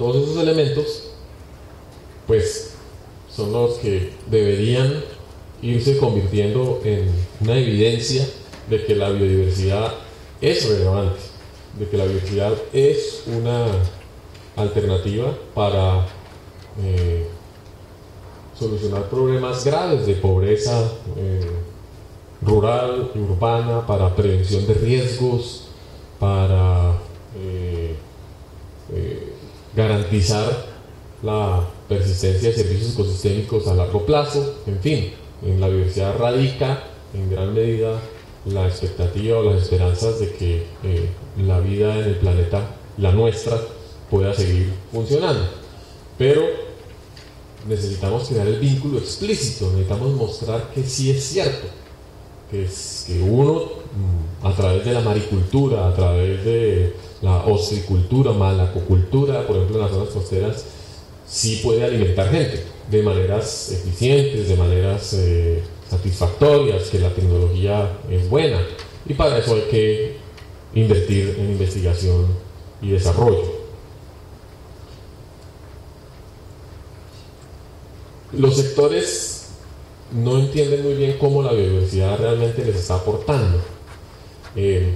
todos esos elementos, pues son los que deberían irse convirtiendo en una evidencia de que la biodiversidad es relevante, de que la biodiversidad es una alternativa para eh, solucionar problemas graves de pobreza eh, rural y urbana, para prevención de riesgos, para garantizar la persistencia de servicios ecosistémicos a largo plazo, en fin, en la biodiversidad radica en gran medida la expectativa o las esperanzas de que la vida en el planeta, la nuestra, pueda seguir funcionando. Pero necesitamos crear el vínculo explícito, necesitamos mostrar que sí es cierto, que, es, que uno mm, a través de la maricultura, a través de la ostricultura, malacocultura, por ejemplo en las zonas costeras, sí puede alimentar gente de maneras eficientes, de maneras eh, satisfactorias, que la tecnología es buena. Y para eso hay que invertir en investigación y desarrollo. los sectores no entienden muy bien cómo la biodiversidad realmente les está aportando. Eh,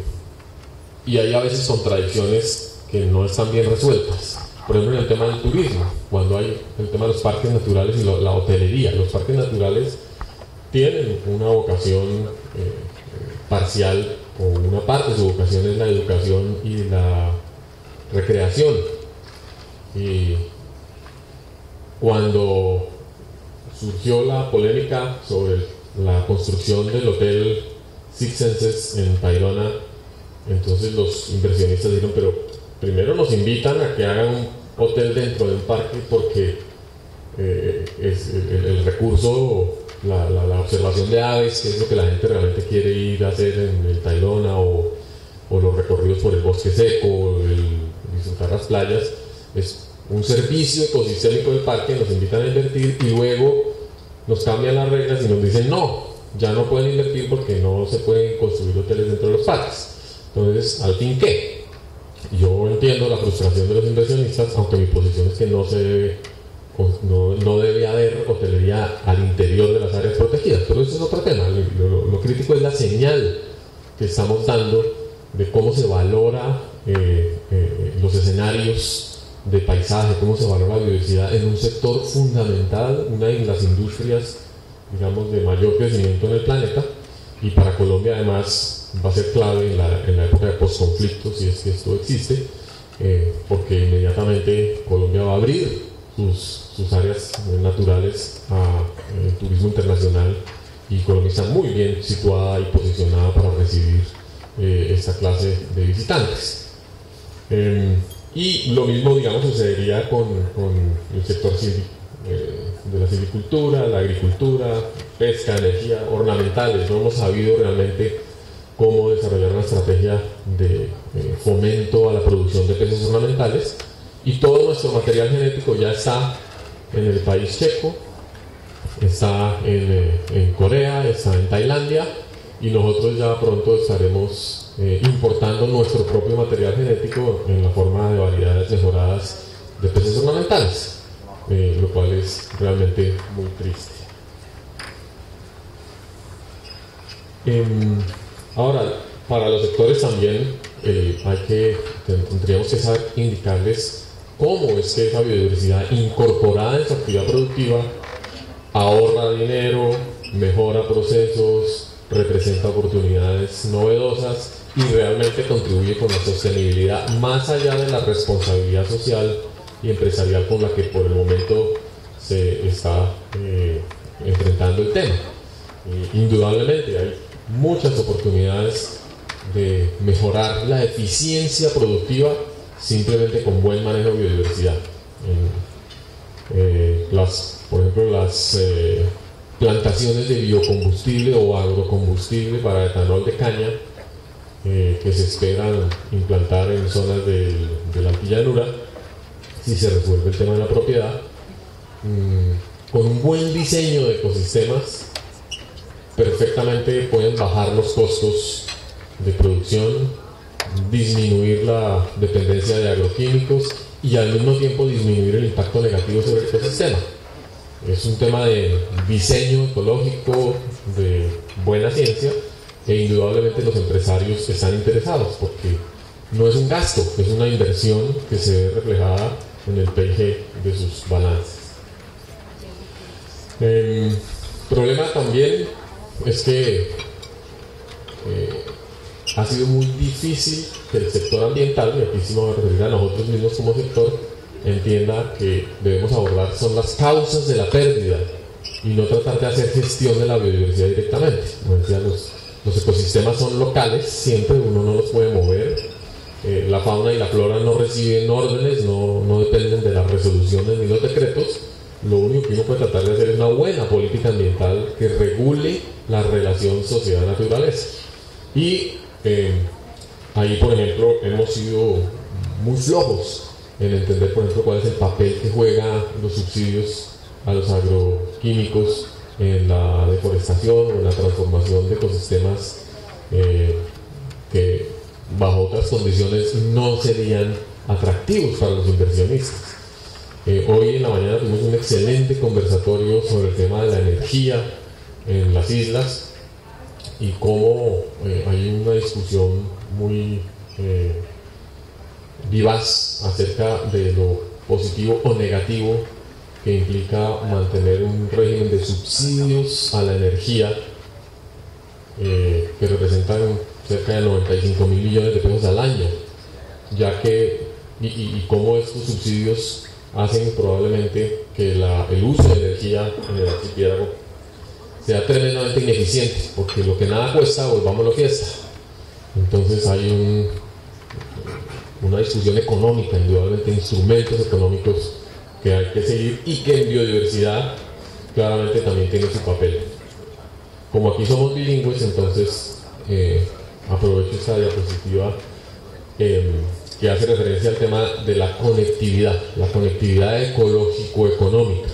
y hay a veces contradicciones que no están bien resueltas. Por ejemplo, en el tema del turismo, cuando hay el tema de los parques naturales y la hotelería. Los parques naturales tienen una vocación eh, parcial o una parte de su vocación es la educación y la recreación. Y cuando surgió la polémica sobre la construcción del hotel Six Senses en Tayrona. Entonces los inversionistas dijeron, pero primero nos invitan a que hagan un hotel dentro del parque porque eh, es el, recurso, la, observación de aves, que es lo que la gente realmente quiere ir a hacer en el Tayrona o, los recorridos por el bosque seco, el disfrutar las playas, es un servicio ecosistémico del parque, nos invitan a invertir y luego nos cambian las reglas y nos dicen no, ya no pueden invertir porque no se pueden construir hoteles dentro de los parques. Entonces, ¿al fin qué? Yo entiendo la frustración de los inversionistas, aunque mi posición es que no se debe, no, debe haber hotelería al interior de las áreas protegidas, pero eso es otro tema. Lo, crítico es la señal que estamos dando de cómo se valora eh, eh, los escenarios de paisaje, cómo se valora la biodiversidad en un sector fundamental, una de las industrias, digamos, de mayor crecimiento en el planeta, y para Colombia además va a ser clave en la, en la época de postconflicto, si es que esto existe, eh, porque inmediatamente Colombia va a abrir sus, sus áreas naturales al eh, turismo internacional y Colombia está muy bien situada y posicionada para recibir eh, esta clase de visitantes. Em, y lo mismo, digamos, sucedería con, el sector eh, de la silvicultura, la agricultura, pesca, energía, ornamentales. No hemos sabido realmente desarrollar una estrategia de eh, fomento a la producción de peces ornamentales. Y todo nuestro material genético ya está en el país checo, está en, eh, en Corea, está en Tailandia y nosotros ya pronto estaremos eh, importando nuestro propio material genético en la forma de variedades mejoradas de peces ornamentales, eh, lo cual es realmente muy triste. Em, ahora, para los sectores también eh, hay que, tendríamos que saber indicarles cómo es que esa biodiversidad incorporada en su actividad productiva ahorra dinero, mejora procesos, representa oportunidades novedosas y realmente contribuye con la sostenibilidad más allá de la responsabilidad social y empresarial con la que por el momento se está eh, enfrentando el tema. Eh, indudablemente hay muchas oportunidades de mejorar la eficiencia productiva simplemente con buen manejo de biodiversidad. Eh, las, por ejemplo, las plantaciones de biocombustible o agrocombustible para etanol de caña eh, que se esperan implantar en zonas de la altillanura, si se resuelve el tema de la propiedad, mm, con un buen diseño de ecosistemas, perfectamente pueden bajar los costos de producción, disminuir la dependencia de agroquímicos y al mismo tiempo disminuir el impacto negativo sobre el ecosistema. Es un tema de diseño ecológico, de buena ciencia, e indudablemente los empresarios están interesados porque no es un gasto, es una inversión que se ve reflejada en el PIG de sus balances. El em, problema también es que eh, ha sido muy difícil que el sector ambiental, y aquí sí me voy a referir a nosotros mismos como sector, entienda que debemos abordar son las causas de la pérdida y no tratar de hacer gestión de la biodiversidad directamente. Como decía, los, los ecosistemas son locales, siempre uno no los puede mover. Eh, la fauna y la flora no reciben órdenes, no, no dependen de las resoluciones ni los decretos. Lo único que uno puede tratar de hacer es una buena política ambiental que regule la relación sociedad-naturaleza. Y eh, ahí, por ejemplo, hemos sido muy flojos en entender, por ejemplo, cuál es el papel que juegan los subsidios a los agroquímicos en la deforestación o en la transformación de ecosistemas eh, que bajo otras condiciones no serían atractivos para los inversionistas. Eh, hoy en la mañana tuvimos un excelente conversatorio sobre el tema de la energía en las islas y cómo eh, hay una discusión muy vivaz acerca de lo positivo o negativo que implica mantener un régimen de subsidios a la energía eh, que representan cerca de 95 mil millones de pesos al año, ya que, y, cómo estos subsidios hacen probablemente que el uso de energía en el archipiélago sea tremendamente ineficiente, porque lo que nada cuesta, volvamos a la fiesta. Entonces hay un, una discusión económica, indudablemente instrumentos económicos que hay que seguir y que en biodiversidad claramente también tiene su papel. Como aquí somos bilingües, entonces eh, aprovecho esta diapositiva em, que hace referencia al tema de la conectividad, la conectividad ecológico-económica.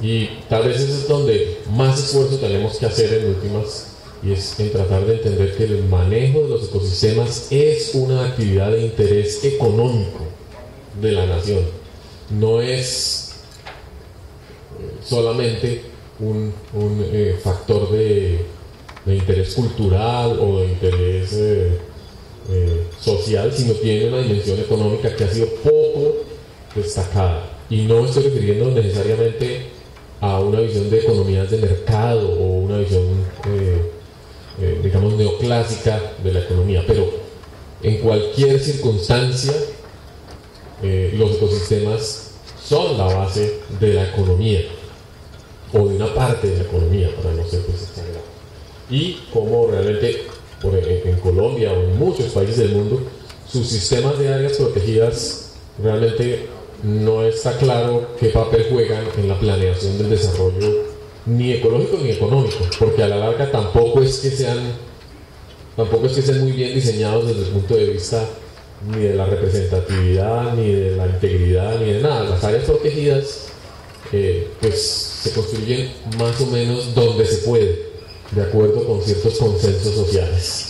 Y tal vez eso es donde más esfuerzo tenemos que hacer en últimas y es en tratar de entender que el manejo de los ecosistemas es una actividad de interés económico de la nación. No es eh, solamente un, eh, factor de, interés cultural o de interés eh, social, sino tiene una dimensión económica que ha sido poco destacada. Y no estoy refiriendo necesariamente a una visión de economías de mercado o una visión eh, digamos, neoclásica de la economía, pero en cualquier circunstancia eh, los ecosistemas son la base de la economía o de una parte de la economía, para no ser pues exagerado. Y como realmente en, Colombia o en muchos países del mundo, sus sistemas de áreas protegidas realmente no está claro qué papel juegan en la planeación del desarrollo ni ecológico ni económico, porque a la larga tampoco es que sean tampoco es que estén muy bien diseñados desde el punto de vista ni de la representatividad, ni de la integridad, ni de nada. Las áreas protegidas eh, pues se construyen más o menos donde se puede, de acuerdo con ciertos consensos sociales.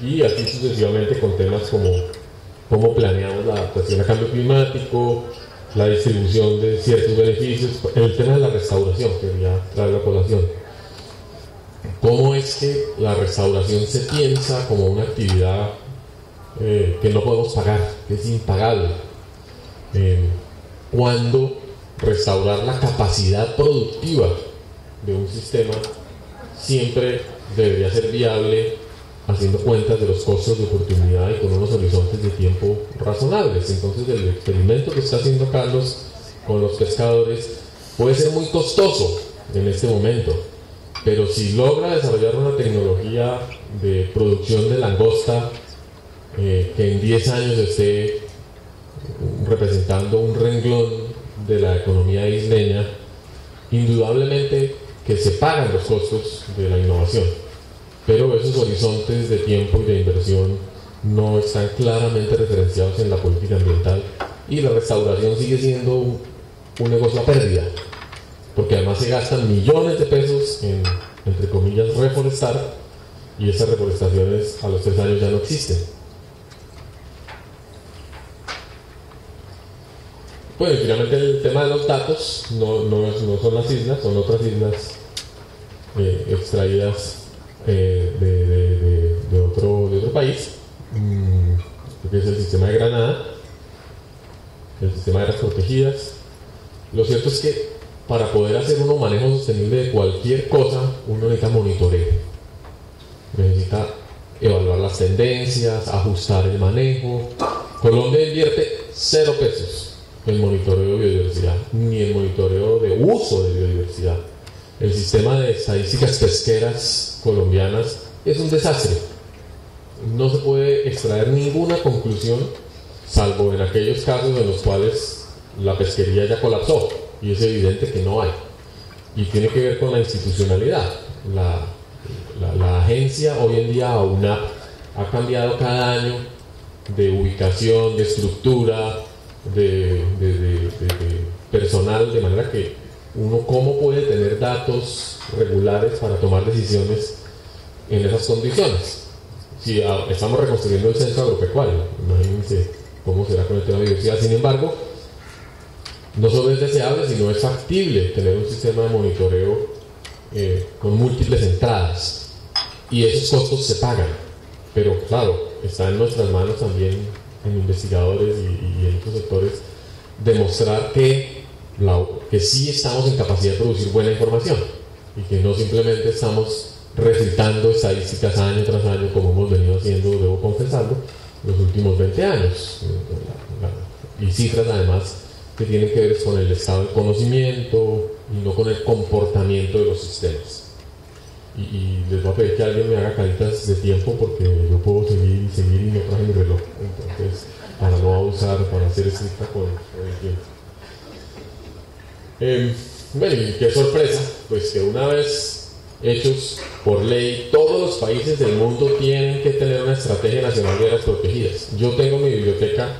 Y así sucesivamente con temas como cómo planeamos la adaptación al cambio climático, la distribución de ciertos beneficios, en el tema de la restauración, quería traer la colación. ¿Cómo es que la restauración se piensa como una actividad eh, que no podemos pagar, que es impagable? Eh, cuando restaurar la capacidad productiva de un sistema siempre debería ser viable haciendo cuentas de los costos de oportunidad y con unos horizontes de tiempo razonables. Entonces el experimento que está haciendo Carlos con los pescadores puede ser muy costoso en este momento, pero si logra desarrollar una tecnología de producción de langosta eh, que en 10 años esté representando un renglón de la economía isleña, indudablemente que se pagan los costos de la innovación pero esos horizontes de tiempo y de inversión no están claramente referenciados en la política ambiental y la restauración sigue siendo un, un negocio a pérdida, porque además se gastan millones de pesos en, entre comillas, reforestar y esas reforestaciones a los tres años ya no existen. Bueno, finalmente el tema de los datos, no, no, no son las islas, son otras islas eh, extraídas eh, de, de, de, otro, de otro país, mm, que es el sistema de Granada, el sistema de áreas protegidas. Lo cierto es que para poder hacer un manejo sostenible de cualquier cosa, uno necesita monitoreo. Necesita evaluar las tendencias, ajustar el manejo. Colombia invierte cero pesos en monitoreo de biodiversidad, ni en monitoreo de uso de biodiversidad. El sistema de estadísticas pesqueras colombianas es un desastre. No se puede extraer ninguna conclusión, salvo en aquellos casos en los cuales la pesquería ya colapsó y es evidente que no hay. Y tiene que ver con la institucionalidad. La, agencia hoy en día, UNAP, ha cambiado cada año de ubicación, de estructura, de, personal, de manera que uno cómo puede tener datos regulares para tomar decisiones en esas condiciones. Si estamos reconstruyendo el censo agropecuario, imagínense cómo será con el tema de biodiversidad. Sin embargo, no solo es deseable, sino es factible tener un sistema de monitoreo eh, con múltiples entradas. Y esos costos se pagan. Pero claro, está en nuestras manos también, en investigadores y, en otros sectores, demostrar que, que sí estamos en capacidad de producir buena información y que no simplemente estamos recitando estadísticas año tras año como hemos venido haciendo, debo confesarlo, los últimos 20 años. Y cifras además que tienen que ver con el estado de conocimiento y no con el comportamiento de los sistemas. Y, les voy a pedir que alguien me haga caritas de tiempo porque yo puedo seguir y seguir y no traje mi reloj. Entonces, para no abusar, para ser estricta con, el tiempo. Eh, bueno, qué sorpresa, pues que una vez hechos por ley, todos los países del mundo tienen que tener una estrategia nacional de áreas protegidas. Yo tengo mi biblioteca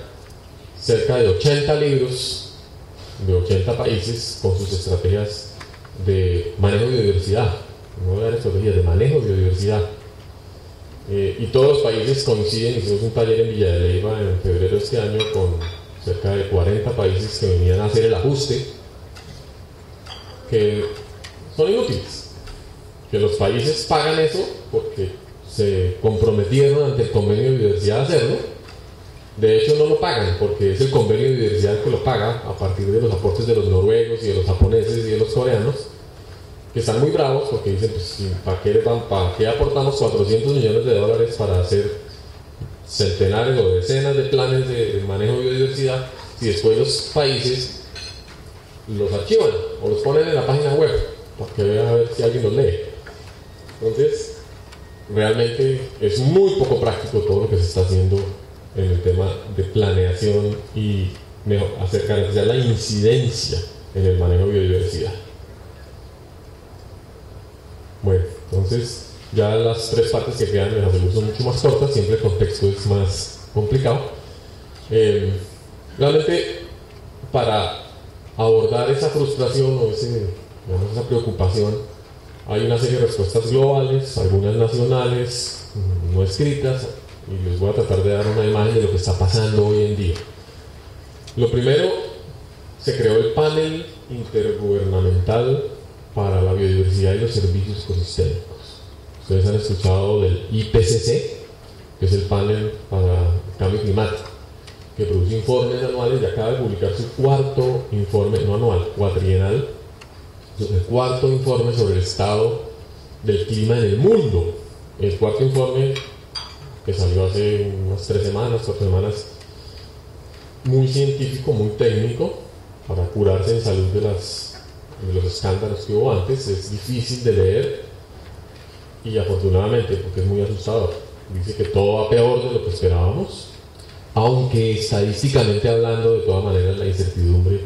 cerca de 80 libros de 80 países con sus estrategias de manejo de biodiversidad, no de estrategias de manejo de biodiversidad. Eh, y todos los países coinciden, hicimos un taller en Villa de Leyva en febrero de este año con cerca de 40 países que venían a hacer el ajuste, que son inútiles, que los países pagan eso porque se comprometieron ante el convenio de biodiversidad a hacerlo, de hecho, no lo pagan porque es el convenio de diversidad que lo paga a partir de los aportes de los noruegos y de los japoneses y de los coreanos, que están muy bravos porque dicen, pues, ¿para qué, ¿para qué aportamos 400 millones de dólares para hacer centenares o decenas de planes de manejo de biodiversidad si después los países los archivan o los ponen en la página web para que vean a ver si alguien los lee? Entonces, realmente es muy poco práctico todo lo que se está haciendo en el tema de planeación y mejor, acercar la incidencia en el manejo de biodiversidad. Bueno, entonces ya las tres partes que quedan las uso mucho más cortas, siempre el contexto es más complicado. Eh, realmente para abordar esa frustración o esa preocupación hay una serie de respuestas globales, algunas nacionales, no escritas, y les voy a tratar de dar una imagen de lo que está pasando hoy en día. Lo primero, se creó el panel intergubernamental para la biodiversidad y los servicios ecosistémicos. Ustedes han escuchado del IPCC, que es el panel para el cambio climático, que produce informes anuales y acaba de publicar su cuarto informe, no anual, cuatrienal, el cuarto informe sobre el estado del clima en el mundo. El cuarto informe que salió hace unas tres semanas, cuatro semanas, muy científico, muy técnico, para curarse en salud de, las, de los escándalos que hubo antes. Es difícil de leer y afortunadamente, porque es muy asustador, dice que todo va peor de lo que esperábamos, aunque estadísticamente hablando, de todas maneras, la incertidumbre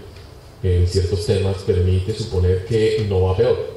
en ciertos temas permite suponer que no va peor